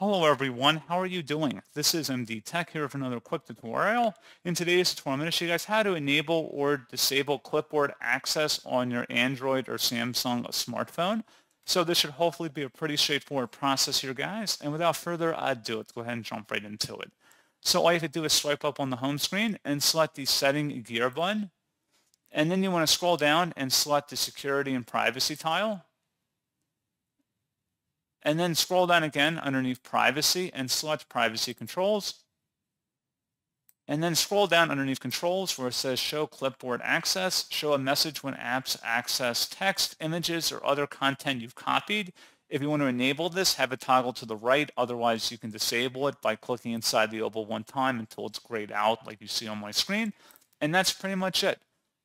Hello everyone, how are you doing? This is MD Tech here with another quick tutorial. In today's tutorial, I'm going to show you guys how to enable or disable clipboard access on your Android or Samsung smartphone. So this should hopefully be a pretty straightforward process here guys. And without further ado, let's go ahead and jump right into it. So all you have to do is swipe up on the home screen and select the setting gear button. And then you want to scroll down and select the security and privacy tile. And then scroll down again underneath privacy and select privacy controls. And then scroll down underneath controls where it says show clipboard access, show a message when apps access text, images, or other content you've copied. If you want to enable this, have it toggle to the right. Otherwise, you can disable it by clicking inside the oval one time until it's grayed out like you see on my screen. And that's pretty much it.